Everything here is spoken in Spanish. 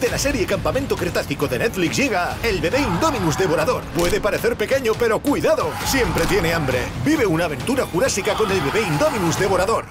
De la serie Campamento Cretácico de Netflix llega el bebé Indominus Devorador. Puede parecer pequeño, pero cuidado, siempre tiene hambre. Vive una aventura jurásica con el bebé Indominus Devorador.